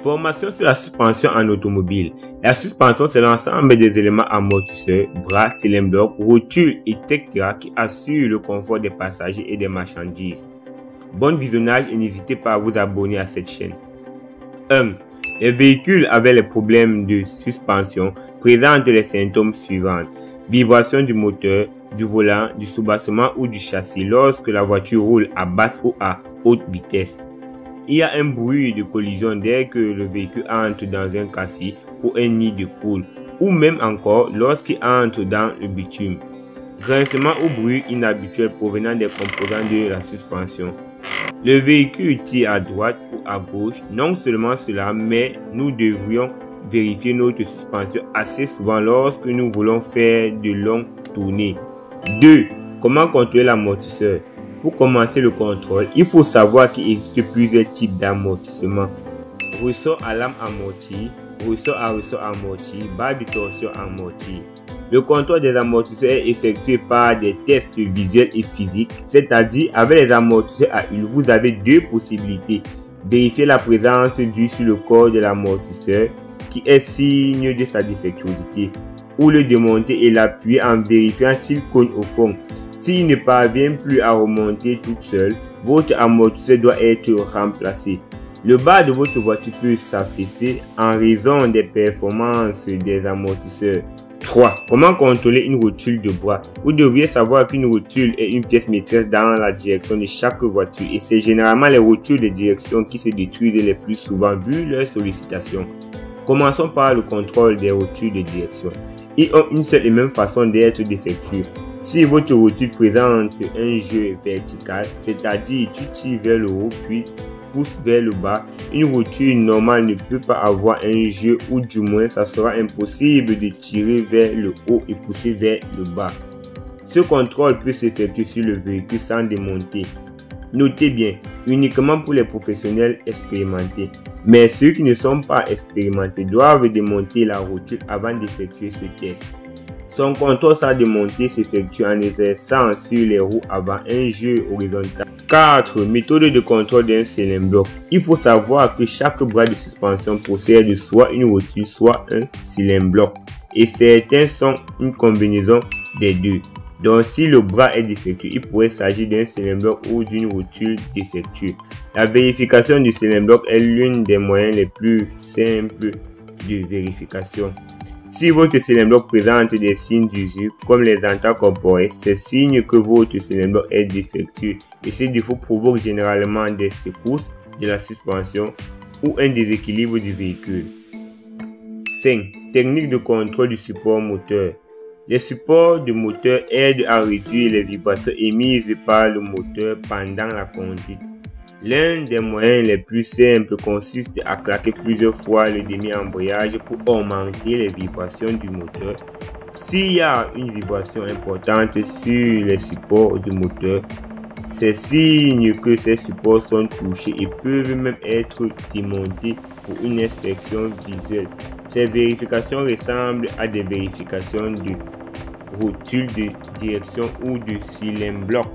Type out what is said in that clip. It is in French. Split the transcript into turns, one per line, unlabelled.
Formation sur la suspension en automobile. La suspension, c'est l'ensemble des éléments amortisseurs, bras, cylindres blocs, rotules, etc. qui assurent le confort des passagers et des marchandises. Bon visionnage et n'hésitez pas à vous abonner à cette chaîne. 1. Les véhicules avec les problèmes de suspension présentent les symptômes suivants. Vibration du moteur, du volant, du soubassement ou du châssis lorsque la voiture roule à basse ou à haute vitesse. Il y a un bruit de collision dès que le véhicule entre dans un cassis ou un nid de poule, ou même encore lorsqu'il entre dans le bitume. Grincement ou bruit inhabituel provenant des composants de la suspension. Le véhicule tire à droite ou à gauche. Non seulement cela, mais nous devrions vérifier notre suspension assez souvent lorsque nous voulons faire de longues tournées. 2. Comment contrôler l'amortisseur? Pour commencer le contrôle, il faut savoir qu'il existe plusieurs types d'amortissement. Ressort à lame amorti, ressort à ressort amorti, barre de torsion amorti. Le contrôle des amortisseurs est effectué par des tests visuels et physiques, c'est-à-dire avec les amortisseurs à huile, vous avez deux possibilités. Vérifier la présence du sur le corps de l'amortisseur qui est signe de sa défectuosité ou le démonter et l'appuyer en vérifiant s'il cogne au fond. S'il ne parvient plus à remonter toute seule, votre amortisseur doit être remplacé. Le bas de votre voiture peut s'affaisser en raison des performances des amortisseurs. 3. Comment contrôler une rotule de bois? Vous devriez savoir qu'une rotule est une pièce maîtresse dans la direction de chaque voiture et c'est généralement les rotules de direction qui se détruisent le plus souvent vu leur sollicitation. Commençons par le contrôle des rotules de direction. Ils ont une seule et même façon d'être défectueux. Si votre rotule présente un jeu vertical, c'est-à-dire tu tires vers le haut puis pousse vers le bas, une rotule normale ne peut pas avoir un jeu ou du moins ça sera impossible de tirer vers le haut et pousser vers le bas. Ce contrôle peut s'effectuer sur le véhicule sans démonter. Notez bien, uniquement pour les professionnels expérimentés. Mais ceux qui ne sont pas expérimentés doivent démonter la rotule avant d'effectuer ce test. Son contrôle sans démonter s'effectue en exerçant sur les roues avant un jeu horizontal. 4. Méthode de contrôle d'un cylindre. Il faut savoir que chaque bras de suspension possède soit une rotule, soit un cylindre. Et certains sont une combinaison des deux. Donc si le bras est défectueux, il pourrait s'agir d'un cylindre ou d'une rotule défectueuse. La vérification du cylindre est l'une des moyens les plus simples de vérification. Si votre cylindre présente des signes d'usure comme les ententes corporelles, c'est signe que votre cylindre est défectueux et ces défauts provoquent généralement des secousses de la suspension ou un déséquilibre du véhicule. 5. Technique de contrôle du support moteur. Les supports de moteur aident à réduire les vibrations émises par le moteur pendant la conduite. L'un des moyens les plus simples consiste à claquer plusieurs fois le demi-embrayage pour augmenter les vibrations du moteur. S'il y a une vibration importante sur les supports du moteur, c'est signe que ces supports sont touchés et peuvent même être démontés pour une inspection visuelle. Ces vérifications ressemblent à des vérifications de rotule de direction ou de cylindre bloc.